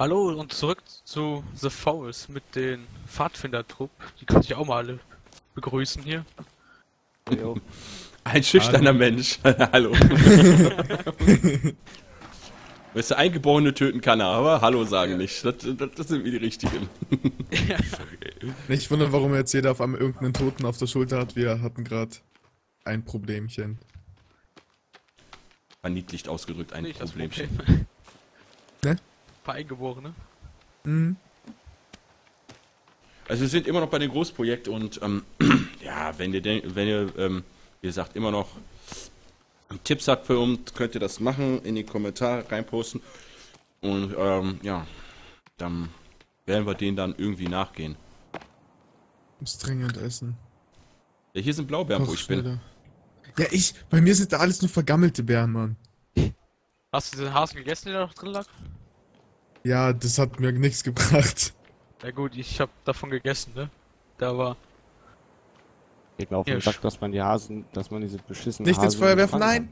Hallo und zurück zu The Fouls mit den Pfadfinder-Trupp. Die kann ich auch mal alle begrüßen hier. Jo. Ein schüchterner Hallo. Mensch. Hallo. Weißt du, Eingeborene töten kann er, aber Hallo sagen nicht. Das, das, das sind wir die Richtigen. Nicht wundern, warum jetzt jeder auf einmal irgendeinen Toten auf der Schulter hat. Wir hatten gerade ein Problemchen. War niedlich ausgedrückt, ein Nicht das Problemchen. Problem. Paar Eingeborene. Mhm. Also wir sind immer noch bei dem Großprojekt und ähm, ja, wenn ihr, wenn ihr ähm, wie gesagt, immer noch Tipps habt für uns, könnt ihr das machen, in die Kommentare reinposten. Und ähm, ja, dann werden wir denen dann irgendwie nachgehen. Muss dringend essen. Ja, hier sind Blaubeeren, wo Koch ich bin. Ja, ich. Bei mir sind da alles nur vergammelte Beeren, Mann. Hast du den Hasen gegessen, der da noch drin lag? Ja, das hat mir nichts gebracht. Ja gut, ich hab davon gegessen, ne? Da war. Geht mir auf den Sack, dass man die Hasen, dass man diese beschissenen Nicht ins Hasen Feuer werfen, nein!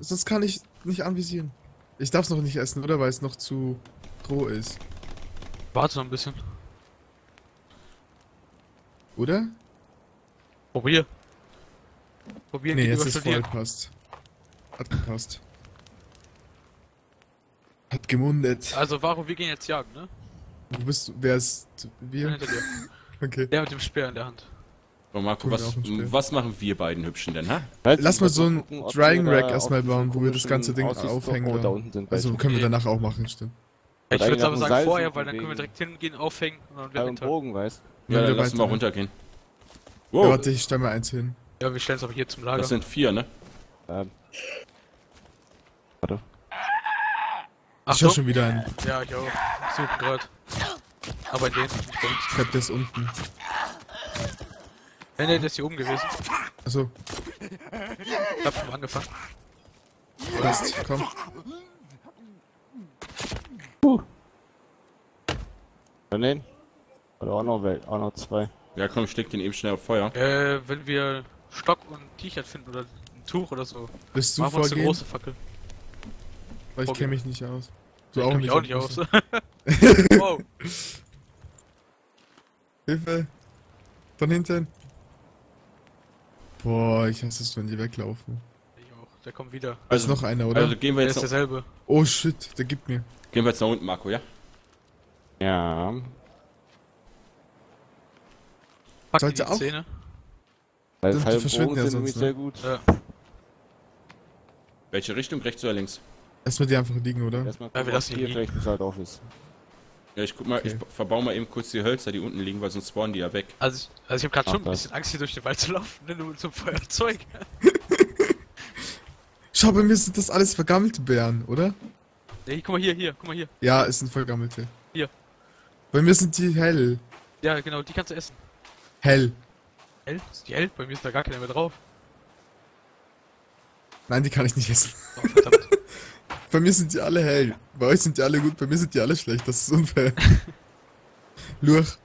Sonst kann ich nicht anvisieren. Ich darf es noch nicht essen, oder? Weil es noch zu roh ist. Warte noch ein bisschen. Oder? Probier. Probieren Nee, geht jetzt über ist voll, studieren. passt. Hat gepasst. Gemundet. Also Varo, wir gehen jetzt jagen, ne? Wo bist du? Wer ist wir? hinter dir. Okay. Der mit dem Speer in der Hand. So, Marco, was, was machen wir beiden Hübschen denn, ha? Weißt du, Lass mal so ein Drying Rack erstmal bauen, wo wir das ganze Ding aufhängen Oh, da. da unten sind Also können wir danach auch machen, stimmt. Ja, ich würde aber nach dem sagen Seil vorher, weil dann können wir direkt hingehen, aufhängen und dann Ja, wieder im hinter. Bogen, weißt Ja, wir dann lass mal runtergehen. Ja, Wow, warte, ich stell mal eins hin. Ja, wir stellen es aber hier zum Lager. das sind vier, ne? Ähm. Warte. Ich hör Achtung. schon wieder einen. Ja, ich auch. Ich suche gerade. Aber den nicht uns. Ich hab das unten. Nee, nee, der ist hier oben gewesen. Achso, Ich hab schon angefangen. passt. Komm. Dann den? Oder auch noch, auch noch zwei. Ja, komm, ich steck den eben schnell auf Feuer. Äh, wenn wir Stock und T-Shirt finden oder ein Tuch oder so, Willst du machen wir uns eine vorgehen? große Fackel. Weil ich vorgehen. kenne mich nicht aus. Du Ich auch kenn nicht. mich auch nicht hab aus. ich wow. Hilfe! Von hinten! Boah, ich hasse es, wenn die weglaufen. Ich auch. Der kommt wieder. Da ist noch einer, oder? Also gehen wir Der jetzt ist noch, derselbe. oh shit, der gibt mir. gehen wir jetzt nach unten, Marco, ja? Ja. Pack Sollte die auch- Zähne. Weil Die und verschwinden ja sonst, nämlich ne? sehr gut. Ja. Welche Richtung, rechts oder links? Erstmal die einfach liegen, oder? Erstmal wir gucken, lassen ob ihn hier vielleicht ein Salt auf ist. Ja, ich guck mal, Okay. ich verbau mal eben kurz die Hölzer, die unten liegen, weil sonst spawnen die ja weg. Also ich, also ich habe gerade schon ein bisschen Angst, hier durch den Wald zu laufen, ne, nur zum Feuerzeug. Schau, bei mir sind das alles vergammelte Bären, oder? Nee, guck mal hier, hier, guck mal hier. Ja, es sind vergammelte. Hier. Bei mir sind die hell. Ja, genau, die kannst du essen. Hell. Hell? Ist die hell? Bei mir ist da gar keine mehr drauf. Nein, die kann ich nicht essen. Oh, verdammt. Bei mir sind die alle hell. Bei euch sind die alle gut, bei mir sind die alle schlecht. Das ist unfair. Lurch.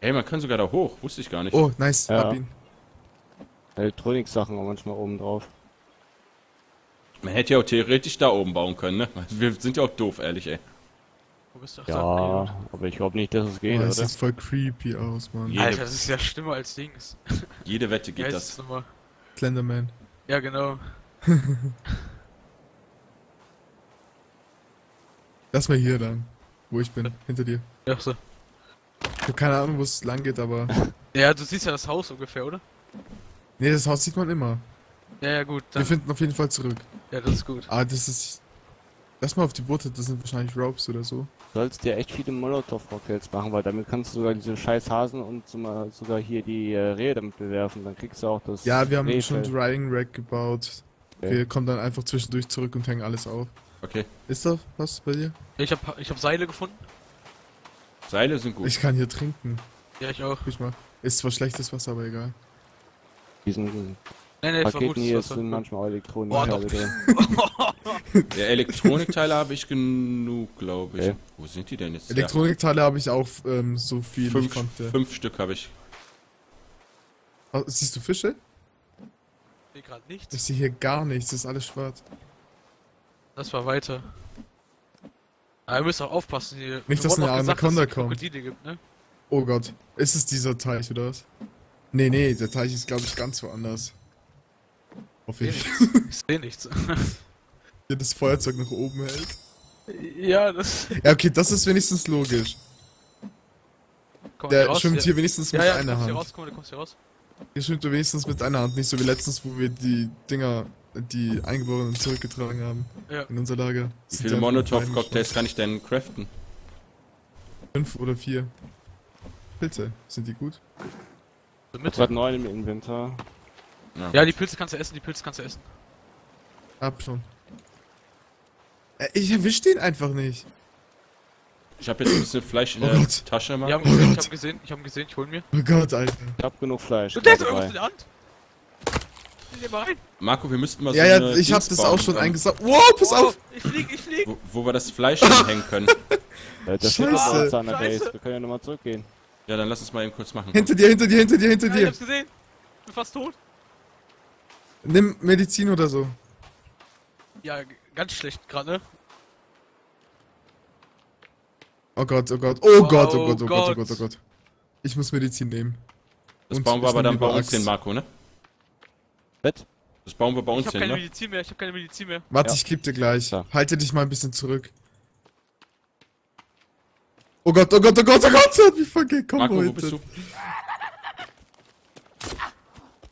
Ey, man kann sogar da hoch, wusste ich gar nicht. Oh, nice. Ja. Hab ihn. Elektronik-Sachen auch manchmal oben drauf. Man hätte ja auch theoretisch da oben bauen können, ne? Wir sind ja auch doof, ehrlich, ey. Wo bist du? Ach, da. Ja, aber ich glaube nicht, dass es Oh, geht, das oder? sieht voll creepy aus, Mann. Ja. Alter, das ist ja schlimmer als Dings. Jede Wette geht das. das nochmal? Slenderman. Ja, genau. Lass mal hier dann. Wo ich bin. Hinter dir. Ja, so. Ich hab keine Ahnung, wo es lang geht, aber. Ja, du siehst ja das Haus ungefähr, oder? Nee, das Haus sieht man immer. Ja, ja, gut. Wir Dann, finden auf jeden Fall zurück. ja, das ist gut. Ah, das ist. Lass mal auf die Boote, das sind wahrscheinlich Ropes oder so. Du sollst dir echt viele Molotov-Cocktails machen, weil damit kannst du sogar diese scheiß Hasen und mal- sogar hier die äh, Rehe damit bewerfen. Dann kriegst du auch das Ja, wir haben schon Rehfell. Drying Rack gebaut. Okay. Wir kommen dann einfach zwischendurch zurück und hängen alles auf. Okay. Ist da was bei dir? Ich hab, ich hab Seile gefunden. Seile sind gut. Ich kann hier trinken. Ja, ich auch. Guck ich mal. Ist zwar schlechtes Wasser, aber egal. Diesen Nee, nee, das war Paketen hier Wasser. sind manchmal auch Elektronik Boah, doch. drin. Ja, Elektronikteile habe ich genug, glaube ich. Okay. Wo sind die denn jetzt? Elektronikteile habe ich auch ähm, so viel ja, fünf, ich konnte. fünf Stück habe ich. Oh, siehst du Fische? Nee, gerade nichts. Ich sehe hier gar nichts, das ist alles schwarz. Das war weiter. Aber ihr müsst auch aufpassen hier. Nicht, dass eine gesagt, Anaconda kommt. Gibt, ne? Oh Gott. Ist es dieser Teich oder was? Nee, nee, der Teich ist glaube ich ganz woanders. Hoffe ich. Ich seh nichts. Hier das Feuerzeug nach oben hält. ja, das. Ja, okay, das ist wenigstens logisch. Komm Der hier raus, schwimmt ja. hier wenigstens mit Ja, ja, einer kommst hier Hand. raus, mal, du kommst hier raus. Hier schwimmt wenigstens mit einer Hand, nicht so wie letztens, wo wir die Dinger, die Eingeborenen zurückgetragen haben. Ja. In unser Lager. Wie Sind viele Molotov-Cocktails kann ich denn craften? Fünf oder vier. Pilze, sind die gut? Mit. Ich hab neun im Inventar. Ja, die Pilze kannst du essen, die Pilze kannst du essen. Ab schon. Äh, Ich erwisch den einfach nicht. Ich habe jetzt ein bisschen Fleisch in Oh der Gott. Tasche, Marco. haben gesehen, ich Gott. hab gesehen, ich hab gesehen, ich hol mir. Oh Gott, Alter. Ich hab genug Fleisch. Du dabei. irgendwas in der Hand. Nimm mal rein. Marco, wir müssten mal Ja, so ja, eine ich hab Dings das bauen, auch schon ähm, eingesaugt. Wow, pass auf! Oh, ich flieg, ich flieg. Wo, wo wir das Fleisch hinhängen können. Ja, das steht Scheiße. uns an der Scheiße. Base. Wir können ja nochmal zurückgehen. Ja, dann lass uns mal eben kurz machen. Hinter dir, hinter dir, hinter dir, hinter Ja, ich dir. hab's gesehen. Bin fast tot. Nimm Medizin oder so. Ja, ganz schlecht gerade. ne? Oh Gott, oh Gott, oh Gott, oh Gott, oh Gott, oh Gott. Oh Gott. Ich muss Medizin nehmen. Das Und bauen wir ich aber dann bei uns hin, Marco, ne? Bett? Das bauen wir bei Ich uns hab hin, keine ne? Medizin mehr, ich hab keine Medizin mehr. Warte, Ja. ich geb dir gleich. Ja. Halte dich mal ein bisschen zurück. Oh Gott, oh Gott, oh Gott, oh Gott, hat mich voll gekommen Marco, wo bist du?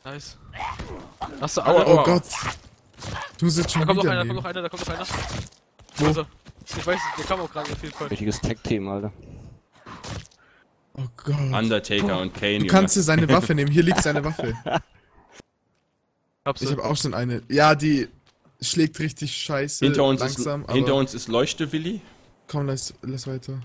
Nice. Hast du Oh, alle? oh Gott. Du musst jetzt schon Da kommt noch wieder einer, da kommt noch einer, da kommt noch einer. Wo ist er? Ich weiß nicht, der kam auch gerade auf jeden Fall. Richtiges Tech-Team, Alter. Oh Gott. Undertaker und Kane, Du Junge. kannst dir seine Waffe nehmen. Hier liegt seine Waffe. Hab's Ich habe auch schon eine. Ja, die schlägt richtig scheiße. hinter uns, langsam, ist, hinter uns ist Leuchte-Willi. Komm, lass, lass weiter.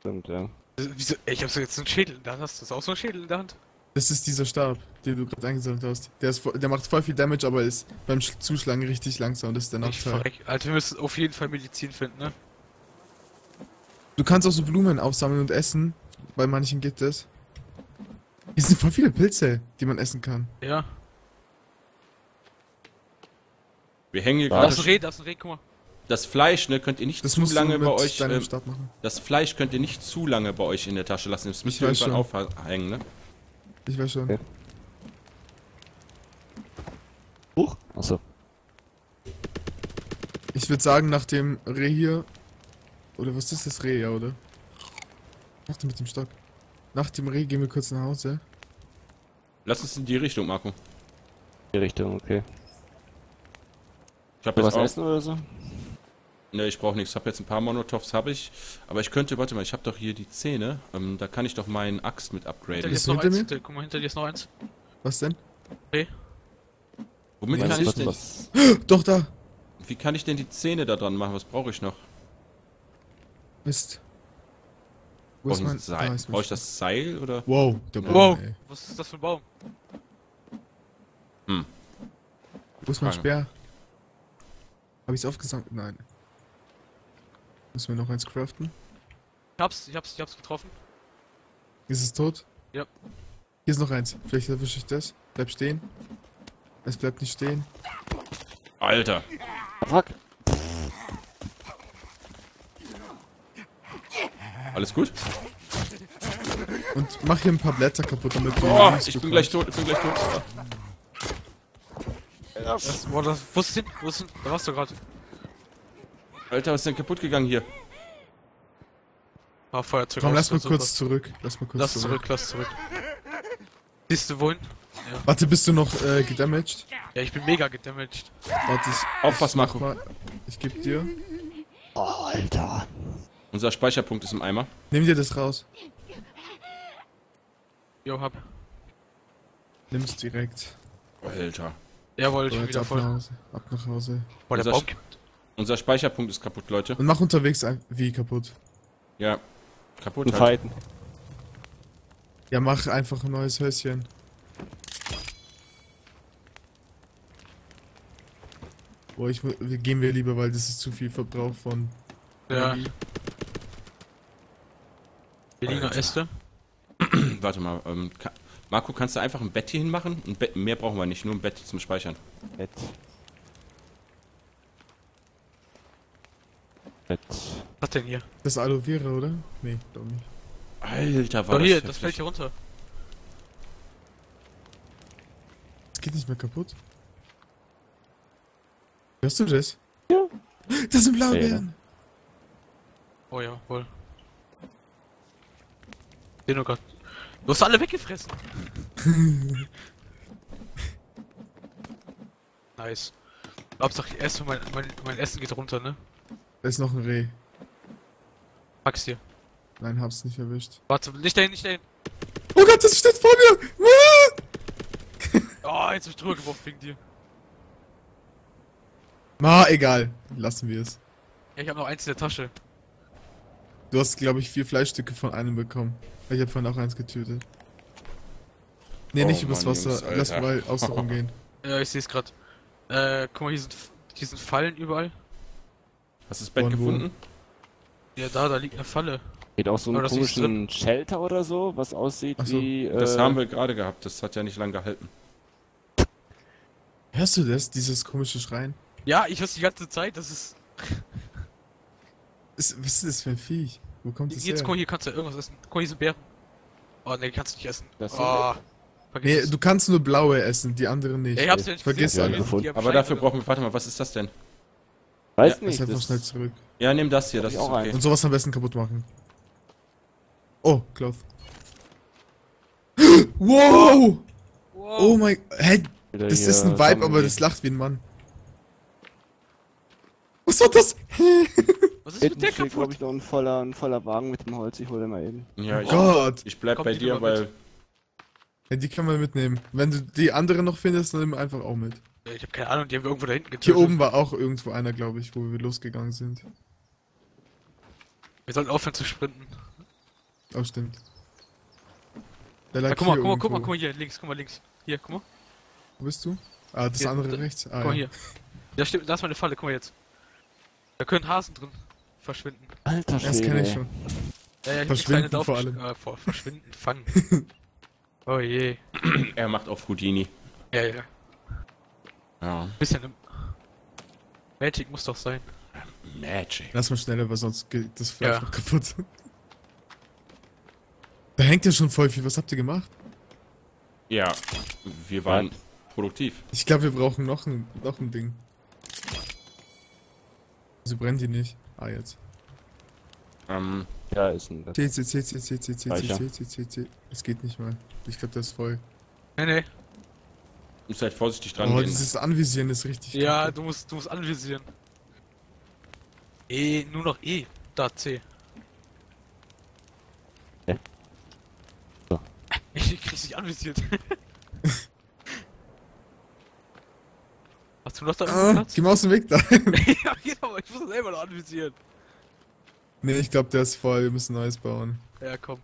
Stimmt, ja. Wieso? Ey, Ich hab so jetzt einen Schädel in der Hand. Hast du auch so einen Schädel in der Hand? Das ist dieser Stab, den du gerade eingesammelt hast. Der, ist, der macht voll viel Damage, aber ist beim Sch- Zuschlagen richtig langsam. Das ist der Ich Nachteil. verreck. Alter, wir müssen auf jeden Fall Medizin finden, ne? Du kannst auch so Blumen aufsammeln und essen. Bei manchen geht das. Hier sind voll viele Pilze, die man essen kann. Ja. Wir hängen hier gerade. ist ein Reh, da ist ein Reh, guck mal. Das Fleisch, ne, könnt ihr nicht Das zu lange bei euch. Ähm, Stab machen. das Fleisch könnt ihr nicht zu lange bei euch in der Tasche lassen. Das müsst Ich ihr irgendwann aufhängen, ne? Ich weiß schon. Okay. Huch. Achso. Ich würde sagen, nach dem Reh hier. Oder was ist das Reh, ja, oder? Mach den mit dem Stock. Nach dem Reh gehen wir kurz nach Hause. Lass uns in die Richtung, Marco. Die Richtung, okay. Ich hab Du jetzt was auch. essen oder so? Ne, ich brauche nichts. Ich habe jetzt ein paar Monotovs, habe ich. Aber ich könnte, warte mal, ich habe doch hier die Zähne. Ähm, da kann ich doch meinen Axt mit Hinter upgraden. dir Bist ist noch hinter eins. Hinter, guck mal, hinter dir ist noch eins. Was denn? Womit Ja, kann ich das denn, was? Doch, da! wie kann ich denn die Zähne da dran machen? Was brauche ich noch? Mist. Wo Brauche ist ich, mein... ein Seil? Mein brauche ich das Seil oder? Wow, der Baum, Wow, ey. was ist das für ein Baum? Wo ist mein. Speer? Hab ich's aufgesammelt? Nein. Müssen wir noch eins craften? Ich hab's, ich hab's, ich hab's getroffen. Ist es tot? Ja. Hier ist noch eins. Vielleicht erwische ich das. Bleib stehen. Es bleibt nicht stehen. Alter! Fuck. Alles gut? Und mach hier ein paar Blätter kaputt, damit du... Oh, ich bin bekommst. gleich tot, ich bin gleich tot. Das, boah, das, wo ist denn? Wo ist denn? Da warst du gerade. Alter, was ist denn kaputt gegangen hier? Ah, Feuerzeug Komm, lass mal super. kurz zurück. Lass mal kurz Lass zurück. zurück, lass zurück. Siehst du wohin? Warte, bist du noch äh, gedamaged? Ja, ich bin mega gedamaged. Warte, ich... Aufpass, ich mach Marco. Mal, ich geb dir. Oh, Alter. Unser Speicherpunkt ist im Eimer. Nimm dir das raus. Jo, hab. Nimm's direkt. Alter. Jawohl, ich So, bin wieder ab voll. nach Hause. Ab nach Hause. Boah, der Unser Baum. Unser Speicherpunkt ist kaputt, Leute. Und mach unterwegs ein... Wie kaputt? Ja. Kaputt Und halt. fighten. Ja, mach einfach ein neues Häuschen. Boah, ich wir- gehen wir lieber, weil das ist zu viel Verbrauch von Ja, hier liegen noch. Äste. Warte mal, ähm, Marco, kannst du einfach ein Bett hier hinmachen? Ein Bett, mehr brauchen wir nicht, nur ein Bett zum Speichern. Bett. Fett. Was denn hier? Das ist Aloe Vera, oder? Nee, glaub nicht. Alter, war Oh, hier, das fällt hier runter. Das geht nicht mehr kaputt. Hörst du das? Ja. Das sind Blaubeeren. Oh ja, wohl. Den oh Gott. Du hast alle weggefressen. nice. Hauptsache ich esse, mein, mein, mein Essen geht runter, ne? Da ist noch ein Reh. Pack's dir. Nein, hab's nicht erwischt. Warte, nicht dahin, nicht dahin. Oh Gott, das steht vor mir! Ah! Oh, jetzt hab ich drüber geworfen wegen dir. Ma, egal. Lassen wir es. Ja, ich hab noch eins in der Tasche. Du hast, glaube ich, vier Fleischstücke von einem bekommen. Ich habe vorhin auch eins getötet. Nee, Oh nicht übers Mann, Wasser. Jungs. Lass mal außen rumgehen. Ja, ich seh's grad. Äh, guck mal, hier sind, hier sind Fallen überall. Hast du das Bett Von wo? gefunden? Ja, da, da liegt eine Falle. Geht auch so einen komischen Shelter oder so, was aussieht so, wie. Äh, Das haben wir gerade gehabt, das hat ja nicht lange gehalten. Hörst du das? Dieses komische Schreien? Ja, ich hör's die ganze Zeit, das ist... Ist, was ist das für ein Viech? Wo kommt das Jetzt guck her? mal, hier kannst du irgendwas essen. Guck hier sind Beeren. Oh, ne, die kannst du nicht essen. Das oh, vergiss Nee, du kannst nur blaue essen, die anderen nicht. Ja, ich hab's ja nicht Vergiss gesehen. alle. Die sind- die haben Aber dafür brauchen wir, warte mal, was ist das denn? Weiß Ja, Lass nicht. einfach schnell zurück. Ja, nimm das hier, das ist auch okay. eins. Und sowas am besten kaputt machen. Oh, Cloth. Wow! Wow. Oh mein... Hä? wieder Das ist ein Vibe, aber das lacht wie ein Mann. Was war das? Was ist mit Hinten der steht, glaube kaputt? ich, noch ein voller, ein voller Wagen mit dem Holz. Ich hole den mal eben. Ja, ich, Gott! ich bleib Kommt bei dir, weil mit? Ja, die kann man mitnehmen. Wenn du die andere noch findest, dann nimm einfach auch mit. Ich hab keine Ahnung, die haben wir irgendwo da hinten getötet. Hier oben war auch irgendwo einer, glaube ich, wo wir losgegangen sind. Wir sollten aufhören zu sprinten. Oh, stimmt. Der lag Ja, guck mal, hier guck mal, guck mal, guck mal hier, links, guck mal links. Hier, guck mal. Wo bist du? Ah, das Hier, andere da- rechts. Ah, Guck mal ja. hier. Da stimmt, da ist meine Falle, guck mal jetzt. Da können Hasen drin verschwinden. Alter Das kenne ich Schwede. schon. Ja, ja, hier Verschwinden kleine vor allem. Äh, vor, verschwinden, fangen. oh je. er macht auf Houdini. Ja, ja. Ja. Bisschen im... Magic muss doch sein. Magic. Lass mal schneller, weil sonst geht das Fleisch Ja. noch kaputt. Da hängt ja schon voll viel. Was habt ihr gemacht? Ja, wir waren produktiv. Ich glaube, wir brauchen noch ein, noch ein Ding. Wieso brennt die nicht? Ah, jetzt. Ähm, Ja, ist ein. C, C, C, C, C, C, C, C. C, C, C, C. Es geht nicht mal. Ich glaube, das ist voll. Nee, nee. Ihr seid vorsichtig dran Oh, gehen. dieses Anvisieren ist richtig Ja, du musst, du musst anvisieren. E, nur noch E. Da, C. Ja. So. Ich krieg's nicht anvisiert. Hast du noch da Ah, Platz? geh mal aus dem Weg da. ja, genau, ich muss das selber noch anvisieren. nee, ich glaube, der ist voll. Wir müssen neues bauen. Ja, komm.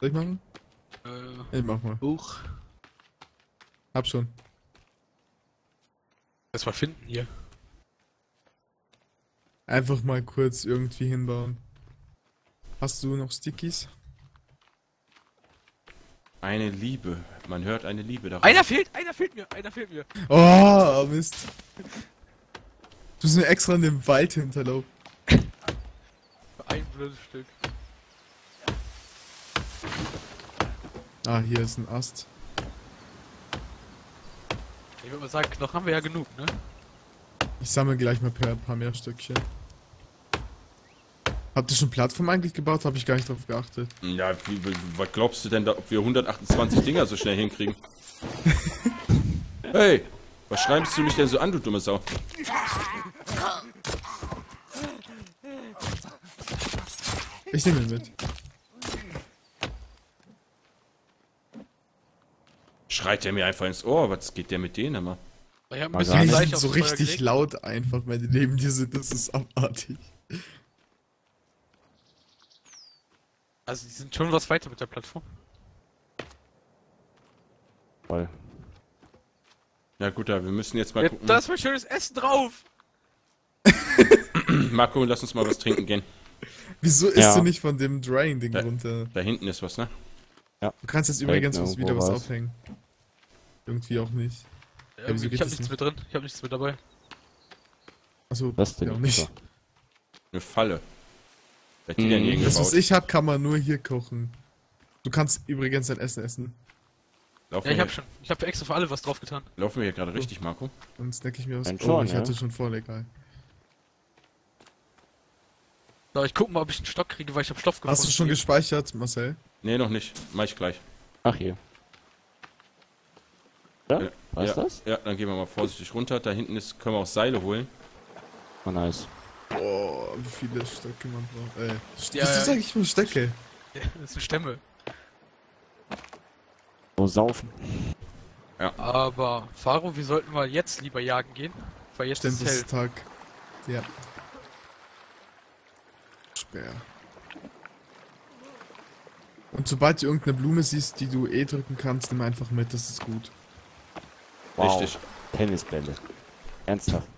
Soll ich machen? Äh, Ich mach mal. Buch. Hab schon. Lass mal finden hier. Einfach mal kurz irgendwie hinbauen. Hast du noch Stickies? Eine Liebe. Man hört eine Liebe daraus. Einer fehlt, einer fehlt mir, einer fehlt mir. Oh, Mist. Du bist mir extra in dem Wald hinterlaufen. Ein blödes Stück. Ah, hier ist ein Ast. Ich würde mal sagen, noch haben wir ja genug, ne? Ich sammle gleich mal per paar mehr Stückchen. Habt ihr schon Plattform eigentlich gebaut? Habe ich gar nicht drauf geachtet. Ja, wie, wie, was glaubst du denn da, ob wir 128 Dinger so schnell hinkriegen? hey, was schreibst du mich denn so an, du dumme Sau? Ich nehme ihn mit. Schreit der mir einfach ins Ohr, was geht der mit denen immer? Ich hab ein Mal bisschen Ja, die sind so richtig gelegt. laut einfach, wenn die neben dir sind. Das ist abartig. Also, die sind schon was weiter mit der Plattform. Voll. Ja gut, da, wir müssen jetzt mal Ja, gucken. da ist mein schönes Essen drauf. Marco, lass uns mal was trinken gehen. Wieso isst Ja. du nicht von dem Drying-Ding Ja. runter? Da hinten ist was, ne? Du kannst jetzt Da übrigens was wieder was. aufhängen. Irgendwie auch nicht. Ja, wieso ich hab nichts mit drin, ich hab nichts mit dabei. Achso, Das Ding. ja auch nicht. Eine Falle. Wer hat die denn hier Das, was ich hab, kann man nur hier kochen. Du kannst übrigens dein Essen essen. Laufen, Ja, ich hab schon. Ich hab extra für alle was drauf getan. laufen wir hier gerade richtig, Marco? Dann snack ich mir was. Oh, schon, ich ja. hatte schon voll egal. So, ich guck mal, ob ich einen Stock kriege, weil ich hab Stoff gefunden. Hast du schon hier. gespeichert, Marcel? Nee, noch nicht. Mach ich gleich. Ach hier. Ja? Ja, Was ja, das? Ja, dann gehen wir mal vorsichtig runter. Da hinten ist, können wir auch Seile holen. Oh, nice. Boah, wie viele Stöcke man braucht. Äh, St Ja, was ist ja. eigentlich für Stöcke? Ja, das sind Stämme. So saufen. Aber, Faro, wir sollten mal jetzt lieber jagen gehen. Weil jetzt ist es hell. Stempelstag. Ja. Speer. Und sobald du irgendeine Blume siehst, die du eh drücken kannst, nimm einfach mit, das ist gut. Wow. Richtig. Tennisbälle. Ernsthaft.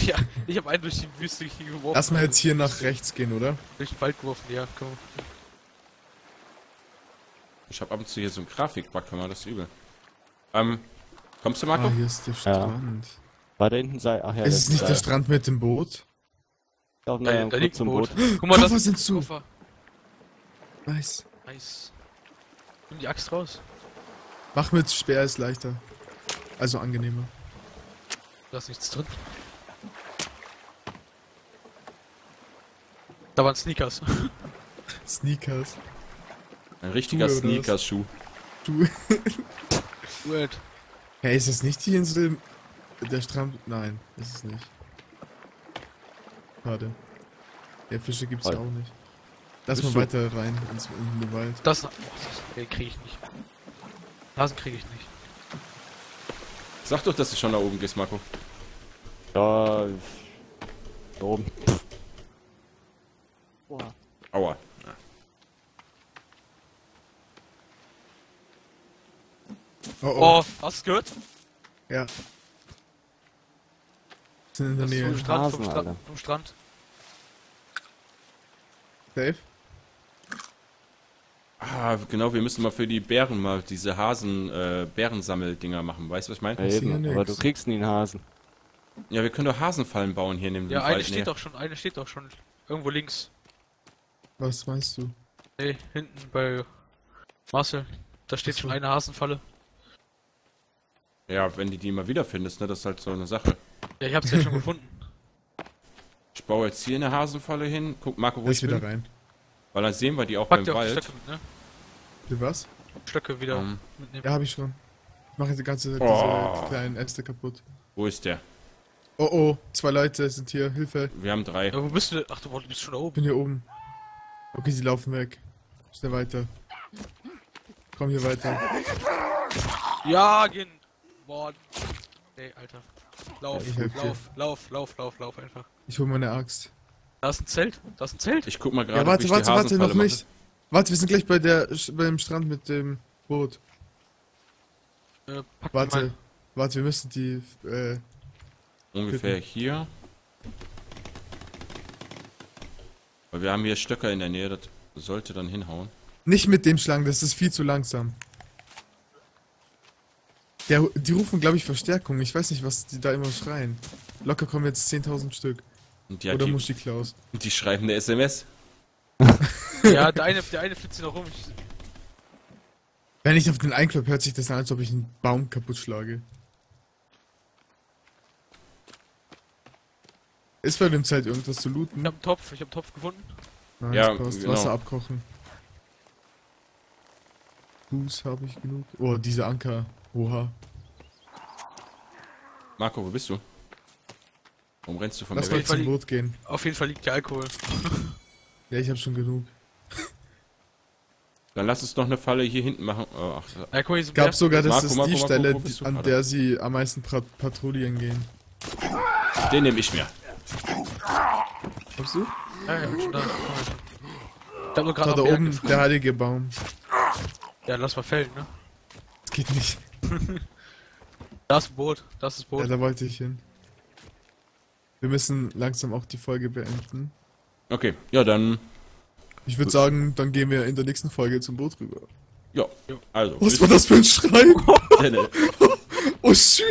Ja, ich hab einen durch die Wüste hier geworfen. Lass mal jetzt hier nach rechts gehen, oder? Durch den Wald geworfen, ja, komm. Ich habe ab und zu hier so einen Grafikbug, kann man das ist übel. Ähm, kommst du, Marco? Ah, hier ist der Strand. War da hinten sei. Ach ja, ist das es nicht äh, der Strand mit dem Boot? Auf Da, einem da liegt ein Boot. Boot. Guck mal, Koffer das sind zu. Koffer. Nice. Nice. Nimm die Axt raus. Mach mit Speer ist leichter. Also angenehmer. Da ist nichts drin. Da waren Sneakers. Sneakers. Ein richtiger? Sneakers-Schuh. Du. Weird. Hey, ist das nicht die Insel? Der Strand? Nein, ist es nicht. Schade. Ja, Fische gibt's ja auch nicht. Lass Bist mal weiter rein ins in den Wald. Das. Oh, das krieg ich nicht. Hasen krieg ich nicht. Sag doch, dass du schon da oben gehst, Marco. Da. Da oben. Boah. Aua. Oh, oh. Oh, hast du gehört? Ja. Sind in der Nähe. vom Strand, Alter. vom Strand. Safe? Ah, genau, wir müssen mal für die Bären mal diese Hasen, äh, Bärensammeldinger machen. Weißt du, was ich meine? Ja, eben, ja aber du kriegst nie einen Hasen. Ja, wir können doch Hasenfallen bauen hier neben Ja, dem eine Wald. steht doch schon, eine steht doch schon. Irgendwo links. Was meinst du? Nee, hinten bei Marcel. Da steht so. schon eine Hasenfalle. Ja, wenn du die mal wiederfindest, ne, das ist halt so eine Sache. Ja, ich hab's ja schon gefunden. Ich baue jetzt hier eine Hasenfalle hin. Guck, Marco, wo ich wieder bin. rein. Weil dann sehen wir die auch Pack beim die Wald. Stöcke ne? Für was? Stöcke wieder Ähm, mitnehmen. Ja, hab ich schon. Ich mache die ganze Oh. diese kleinen Äste kaputt. wo ist der? Oh oh, zwei Leute sind hier. Hilfe. Wir haben drei. Ja, wo bist du? Ach, du du bist schon da Ich oben. bin hier oben. Okay, sie laufen weg. Schnell weiter. Komm hier weiter. Ja, gehen. Boah. Nee, Alter. Lauf, Ja, lauf, lauf, lauf, lauf, lauf einfach. Ich hol meine Axt. Da ist ein Zelt. Da ist ein Zelt. Ich guck mal gerade, Ja, ob warte, ich warte, die warte, noch mache. nicht. Warte, wir sind gleich bei der beim Strand mit dem Boot. Äh, pack Warte, Mal. warte, wir müssen die äh, Ungefähr hier. Weil wir haben hier Stöcker in der Nähe, das sollte dann hinhauen. nicht mit dem Schlangen, das ist viel zu langsam. Der, die rufen, glaube ich, Verstärkung. Ich weiß nicht, was die da immer schreien. Locker kommen jetzt 10.000 Stück. Und die, Oder die, Muschi Klaus. die schreiben eine SMS. Ja, der eine, der eine flitzt hier noch rum. Ich, Wenn ich auf den Einklopp hört sich das an, als ob ich einen Baum kaputt schlage. Ist bei dem Zelt irgendwas zu looten? ich hab einen Topf. Ich hab einen Topf gefunden. Nice, Ja, passt. genau. Wasser abkochen. Fuß habe ich genug. Oh, diese Anker. Oha. Marco, wo bist du? Warum rennst du von Lass mir mal weg? Zum Boot gehen. Auf jeden Fall liegt hier Alkohol. Ja, ich habe schon genug. Dann lass uns noch eine Falle hier hinten machen. Oh, ach, ein Gab sogar, das Marco, ist Marco, die Marco, Stelle, an gerade? der sie am meisten Pat Patrouillen gehen. den nehme ich mir. Kommst du? Ja, ja, schon da. Ich hab nur Da, gerade da Berg oben, gefunden. der heilige Baum. Ja, lass mal fällen, ne? Das geht nicht. Da ist ein Boot. Das ist das Ja, Boot. da wollte ich hin. Wir müssen langsam auch die Folge beenden. Okay, ja dann. Ich würde sagen, dann gehen wir in der nächsten Folge zum Boot rüber. Ja, also. Was war das für ein Schrei? Denn, Oh, shit.